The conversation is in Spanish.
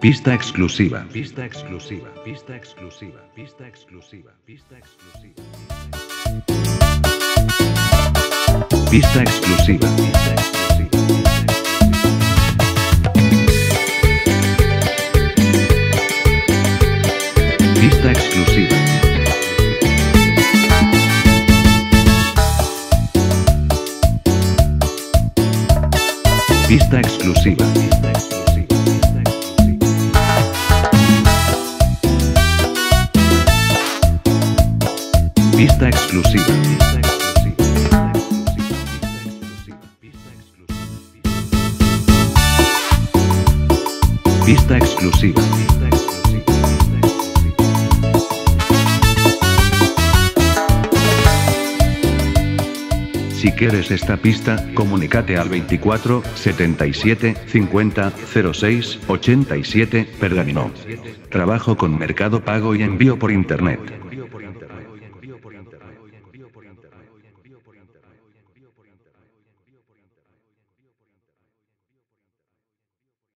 Pista exclusiva. Pista exclusiva. Pista exclusiva. Pista exclusiva. Pista exclusiva. Pista exclusiva. Pista exclusiva. Pista exclusiva. Pista exclusiva. Pista exclusiva. Pista exclusiva. Si quieres esta pista, comunícate al 24 77 50 06 87 Pergamino. Trabajo con Mercado Pago y envío por Internet.